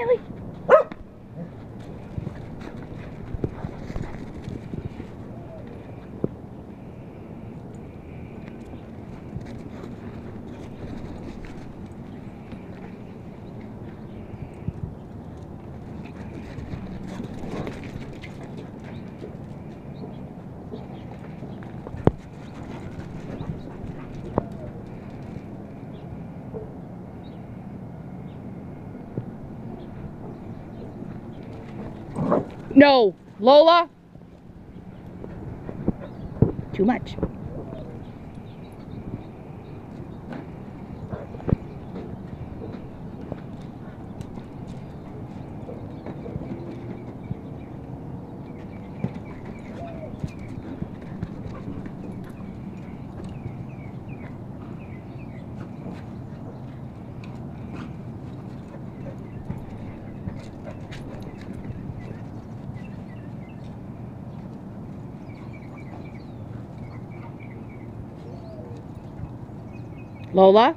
Millie. No. Lola? Too much. Lola?